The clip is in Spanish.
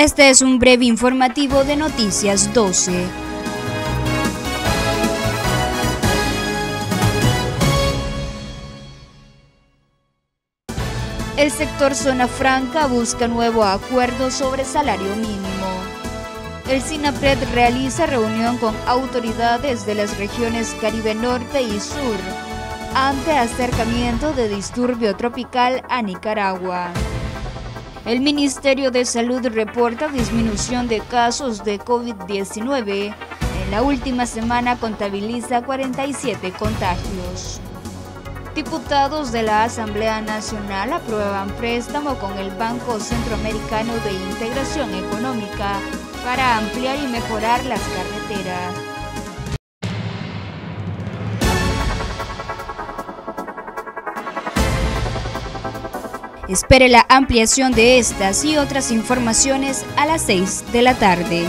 Este es un breve informativo de Noticias 12. El sector Zona Franca busca nuevo acuerdo sobre salario mínimo. El SINAPRED realiza reunión con autoridades de las regiones Caribe Norte y Sur ante acercamiento de disturbio tropical a Nicaragua. El Ministerio de Salud reporta disminución de casos de COVID-19. En la última semana contabiliza 47 contagios. Diputados de la Asamblea Nacional aprueban préstamo con el Banco Centroamericano de Integración Económica para ampliar y mejorar las carreteras. Espere la ampliación de estas y otras informaciones a las 6 de la tarde.